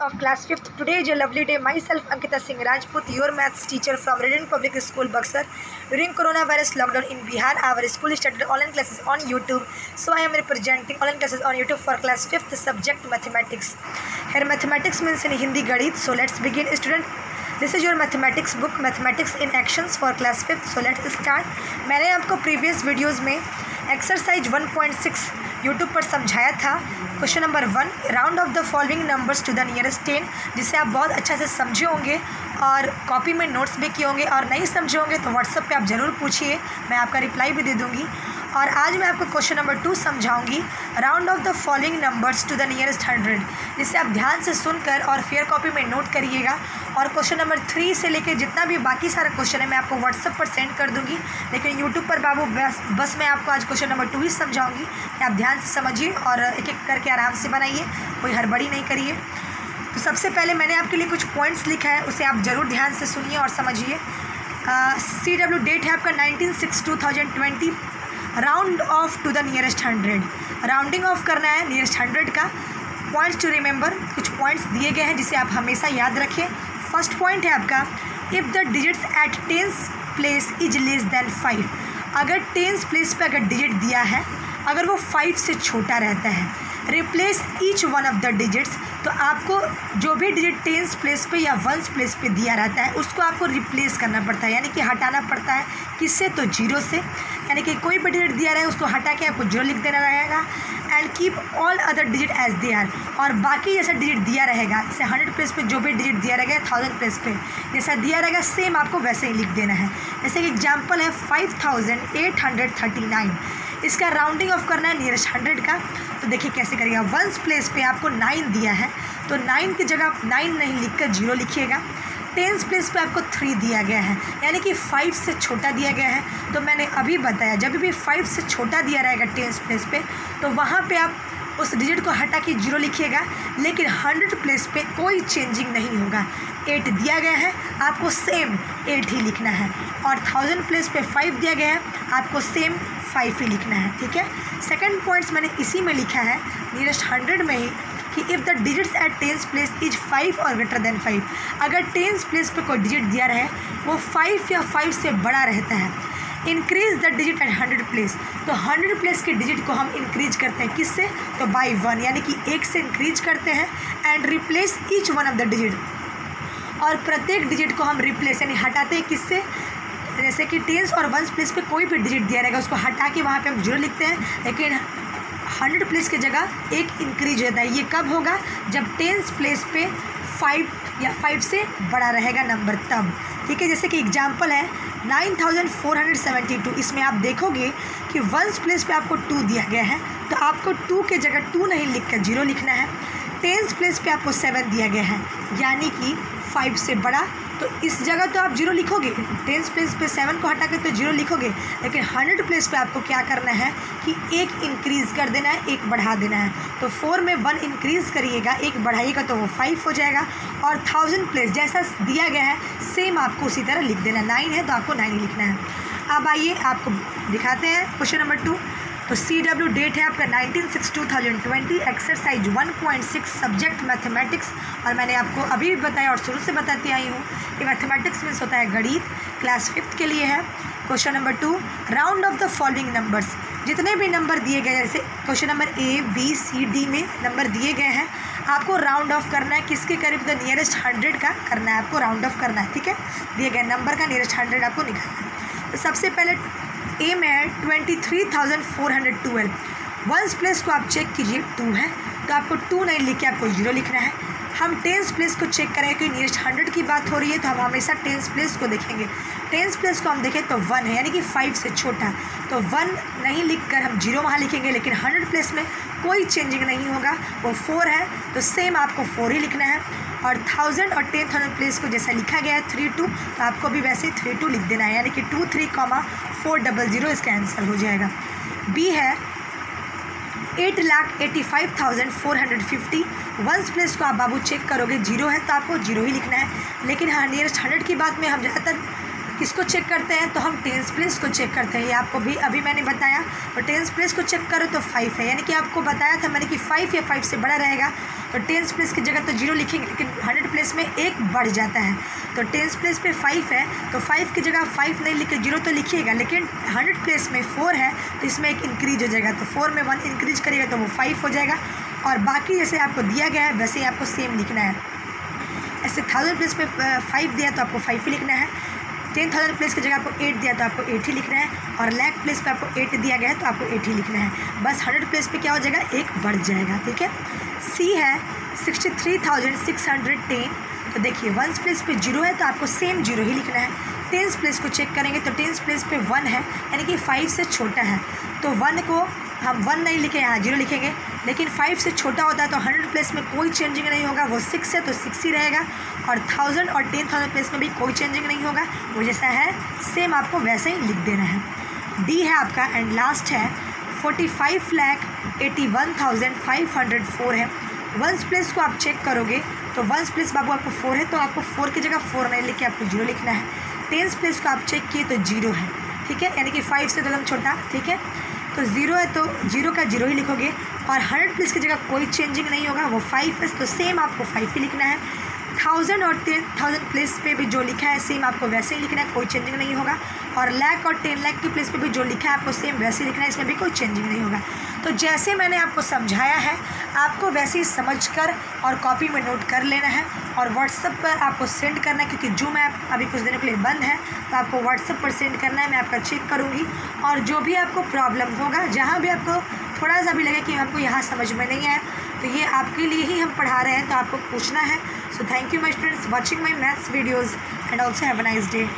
of class 5th. Today is a lovely day. Myself, Ankita Singh Rajput, your maths teacher from Radiant Public School, Buxar. During coronavirus lockdown in Bihar, our school started online classes on YouTube. So I am representing online classes on YouTube for class 5th subject mathematics. Here mathematics means in Hindi Gadit. So let's begin, student. This is your mathematics book mathematics in actions for class fifth so let's start मैंने आपको previous videos में exercise 1.6 YouTube पर समझाया था। Question number one round off the following numbers to the nearest ten जिसे आप बहुत अच्छा से समझे होंगे और कॉपी में नोट्स भी किए होंगे और नहीं समझे होंगे तो व्हाट्सअप पे आप ज़रूर पूछिए। मैं आपका रिप्लाई भी दे दूँगी। और आज मैं आपको क्वेश्चन नंबर टू समझाऊँगी. Round off the following numbers to the nearest hundred जिसे आप ध्यान से सुनकर और फेयर कॉपी में नोट करिएगा. और क्वेश्चन नंबर थ्री से लेकर जितना भी बाकी सारा क्वेश्चन है, मैं आपको व्हाट्सअप पर सेंड कर दूँगी. लेकिन यूट्यूब पर बाबू, बस बस मैं आपको आज क्वेश्चन नंबर टू ही समझाऊँगी. आप ध्यान से समझिए और एक एक करके आराम से बनाइए. कोई हड़बड़ी नहीं करिए. तो सबसे पहले मैंने आपके लिए कुछ पॉइंट्स लिखा है, उसे आप ज़रूर ध्यान से सुनिए और समझिए. सी डब्ल्यू डेट है आपका nineteen six two thousand twenty round off to the nearest hundred rounding off करना है नियरेस्ट हंड्रेड का। पॉइंट्स टू रिमेंबर कुछ पॉइंट्स दिए गए हैं जिसे आप हमेशा याद रखें। फ़र्स्ट पॉइंट है आपका if the digits at tens place is less than five अगर टेंस प्लेस पे अगर डिजिट दिया है, अगर वो फाइव से छोटा रहता है replace each one of the digits तो आपको जो भी डिजिट टेंस प्लेस पे या वंस प्लेस पे दिया रहता है, उसको आपको रिप्लेस करना पड़ता है। यानी कि हटाना पड़ता है किससे? तो ज़ीरो से। यानी कि कोई भी डिजिट दिया रहे उसको हटा के आपको ज़ीरो लिख देना रहेगा। And keep all other digit as they are और बाकी जैसा डिजिट दिया रहेगा, जैसे हंड्रेड प्लेस पे जो भी डिजिट दिया रहेगा थाउज़ेंड प्लेस पे, जैसा दिया रहेगा सेम आपको वैसे ही लिख देना है। जैसे कि एग्ज़ाम्पल है five thousand eight hundred thirty nine इसका राउंडिंग ऑफ़ करना है नियरेस्ट हंड्रेड का। तो देखिए कैसे करिएगा। वंस प्लेस पे आपको नाइन दिया है। तो नाइन की जगह आप नाइन नहीं लिख कर ज़ीरो लिखिएगा। टेंस प्लेस पे आपको थ्री दिया गया है। यानी कि फाइव से छोटा दिया गया है। तो मैंने अभी बताया, जब भी फाइव से छोटा दिया रहेगा टेंस प्लेस पे तो वहाँ पे आप उस डिजिट को हटा के ज़ीरो लिखिएगा, लेकिन हंड्रेड प्लेस पे कोई चेंजिंग नहीं होगा। एट दिया गया है, आपको सेम एट ही लिखना है। और थाउज़ेंड प्लेस पे फाइव दिया गया है, आपको सेम फाइव ही लिखना है, ठीक है? सेकंड पॉइंट्स मैंने इसी में लिखा है नियरेस्ट हंड्रेड में ही, कि if the digits at tens place is five और ग्रेटर देन फाइव अगर टेंस प्लेस पे कोई डिजिट दिया रहे, वो फाइव या फाइव से बड़ा रहता है। Increase the digit at hundred place तो हंड्रेड प्लेस के डिजिट को हम इंक्रीज करते हैं किससे? तो बाई वन यानी कि एक से इंक्रीज करते हैं and replace each one of the digit और प्रत्येक डिजिट को हम रिप्लेस यानी हटाते हैं किससे? जैसे कि टेंस और वंस प्लेस पे कोई भी डिजिट दिया रहेगा, उसको हटा के वहाँ पे हम ज़ीरो लिखते हैं। लेकिन हंड्रेड प्लेस की जगह एक इंक्रीज होता है। ये कब होगा? जब टेंस प्लेस पे फाइव या फाइव से बड़ा रहेगा नंबर तब। ठीक है, जैसे कि एग्ज़ाम्पल है nine thousand four hundred seventy two इसमें आप देखोगे कि वंस प्लेस पे आपको टू दिया गया है तो आपको टू के जगह टू नहीं लिख कर ज़ीरो लिखना है। टेंस प्लेस पे आपको सेवन दिया गया है, यानी कि फाइव से बड़ा तो इस जगह तो आप ज़ीरो लिखोगे टेंस प्लेस पे सेवन को हटा कर तो ज़ीरो लिखोगे, लेकिन हंड्रेड प्लेस पे आपको क्या करना है कि एक इंक्रीज़ कर देना है, एक बढ़ा देना है। तो फोर में वन इंक्रीज़ करिएगा, एक बढ़ाइएगा तो वो फाइव हो जाएगा और थाउज़ेंड प्लेस जैसा दिया गया है सेम आपको उसी तरह लिख देना है। नाइन है तो आपको नाइन लिखना है। अब आइए आपको दिखाते हैं क्वेश्चन नंबर टू तो सी डब्ल्यू डेट है आपका nineteen six two thousand twenty exercise one point six subject mathematics और मैंने आपको अभी भी बताया और शुरू से बताती आई हूँ कि मैथमेटिक्स मीन्स होता है गणित क्लास फिफ्थ के लिए है। Question number two round off the following numbers जितने भी नंबर दिए गए जैसे question number A B C D में नंबर दिए गए हैं, आपको राउंड ऑफ़ करना है। किसके करीब? द नियरेस्ट हंड्रेड का करना है आपको राउंड ऑफ़ करना है, ठीक है? दिए गए नंबर का नियरेस्ट हंड्रेड आपको निकालना है। तो सबसे पहले ए में है twenty three thousand four hundred twelve ones place को आप चेक कीजिए टू है। तो आपको टू नहीं लिख के आपको ज़ीरो लिखना है। हम टेंस प्लेस को चेक करें क्योंकि नियरेस्ट हंड्रेड की बात हो रही है तो हम हमेशा टेंस प्लेस को देखेंगे। टेंस प्लेस को हम देखें तो वन है, यानी कि फाइव से छोटा। तो वन नहीं लिख कर हम ज़ीरो वहाँ लिखेंगे, लेकिन हंड्रेड प्लेस में कोई चेंजिंग नहीं होगा। वो फोर है तो सेम आपको फोर ही लिखना है। और थाउज़ेंड और टेन थाउज़ेंड प्लेस को जैसा लिखा गया है थ्री टू तो आपको भी वैसे थ्री टू लिख देना है। यानी कि two three comma four double zero इसका आंसर हो जाएगा। बी है eight lakh eighty five thousand four hundred fifty ones place को आप बाबू चेक करोगे ज़ीरो है तो आपको ज़ीरो ही लिखना है। लेकिन हाँ नियरेस्ट हंड्रेड की बात में हम ज़्यादातर किसको चेक करते हैं? तो हम टेंस प्लेस को चेक करते हैं। ये आपको भी अभी मैंने बताया। तो टेंस प्लेस को चेक करो तो फाइव है। यानी कि आपको बताया था मैंने कि फाइव या फाइव से बड़ा रहेगा। तो टेंस प्लेस की जगह तो ज़ीरो लिखेंगे, लेकिन हंड्रेड प्लेस में एक बढ़ जाता है। तो टेंस प्लेस पे फाइव है। तो फाइव की जगह फाइव नहीं लिखे ज़ीरो तो लिखिएगा, लेकिन हंड्रेड प्लेस में फोर है तो इसमें एक इंक्रीज हो जाएगा। तो फोर में वन इंक्रीज करेगा तो वो फाइव हो जाएगा। और बाकी जैसे आपको दिया गया है, वैसे ही आपको सेम लिखना है। ऐसे थाउज़ेंड प्लेस पे फाइव दिया तो आपको फाइव ही लिखना है। टेन थाउज़ेंड प्लेस की जगह आपको एट दिया तो आपको एट ही लिखना है। और लैक प्लेस पे आपको एट दिया गया है तो आपको एट ही लिखना है। बस हंड्रेड प्लेस पे क्या हो जाएगा? एक बढ़ जाएगा, ठीक है? सी है sixty three thousand six hundred ten तो देखिए वंस प्लेस पे ज़ीरो है तो आपको सेम ज़ीरो ही लिखना है। टेंस प्लेस को चेक करेंगे तो टेंस प्लेस पे वन है, यानी कि फाइव से छोटा है। तो वन को हम वन नहीं लिखे यहाँ ज़ीरो लिखेंगे। लेकिन फाइव से छोटा होता है तो हंड्रेड प्लेस में कोई चेंजिंग नहीं होगा। वो सिक्स है तो सिक्स ही रहेगा। और थाउज़ेंड और टेन थाउज़ेंड प्लेस में भी कोई चेंजिंग नहीं होगा। वो जैसा है सेम आपको वैसे ही लिख देना है। डी है आपका एंड लास्ट है forty five lakh eighty one thousand five hundred four है। वंस प्लेस को आप चेक करोगे तो वंस प्लेस बाबू आपको फोर है तो आपको फोर की जगह फोर नहीं लिख के आपको ज़ीरो लिखना है। टेंस प्लेस को आप चेक किए तो ज़ीरो है। ठीक है? यानी कि फाइव से एकदम छोटा, ठीक है? तो ज़ीरो है तो ज़ीरो का ज़ीरो ही लिखोगे। और हंड्रेड प्लेस की जगह कोई चेंजिंग नहीं होगा। वो फाइव है तो सेम आपको फाइव ही लिखना है। थाउज़ेंड और टेन थाउज़ेंड प्लेस पे भी जो लिखा है सेम आपको वैसे ही लिखना है, कोई चेंजिंग नहीं होगा। और लैक और टेन लैक की प्लेस पे भी जो लिखा है, आपको सेम वैसे ही लिखना है, इसमें भी कोई चेंजिंग नहीं होगा। तो जैसे मैंने आपको समझाया है, आपको वैसे ही समझ कर और कॉपी में नोट कर लेना है और व्हाट्सअप पर आपको सेंड करना है, क्योंकि जूम ऐप अभी कुछ दिनों के लिए बंद है तो आपको व्हाट्सअप पर सेंड करना है, मैं आपका चेक करूँगी। और जो भी आपको प्रॉब्लम होगा, जहाँ भी आपको थोड़ा सा भी लगे कि हमको यहाँ समझ में नहीं आया तो ये आपके लिए ही हम पढ़ा रहे हैं तो आपको पूछना है। So thank you my students watching my maths videos and also have a nice day